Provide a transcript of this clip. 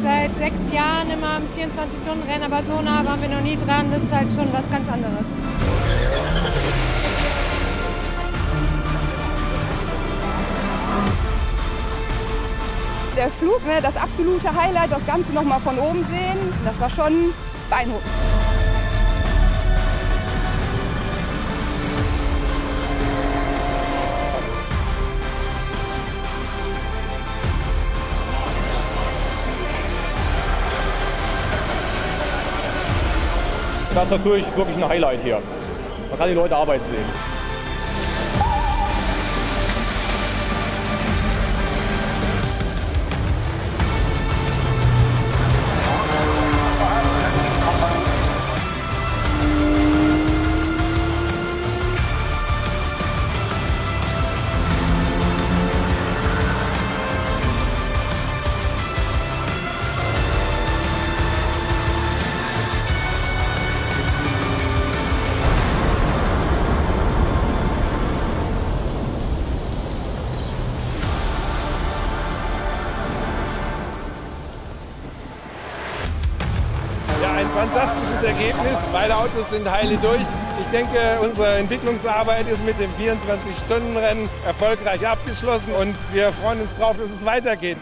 sechs Jahren immer im 24-Stunden-Rennen, aber so nah waren wir noch nie dran. Das ist halt schon was ganz anderes. Der Flug, ne, das absolute Highlight, das Ganze noch mal von oben sehen, das war schon beeindruckend. Das ist natürlich wirklich ein Highlight hier. Man kann die Leute arbeiten sehen. Ein fantastisches Ergebnis. Beide Autos sind heile durch. Ich denke, unsere Entwicklungsarbeit ist mit dem 24-Stunden-Rennen erfolgreich abgeschlossen und wir freuen uns darauf, dass es weitergeht.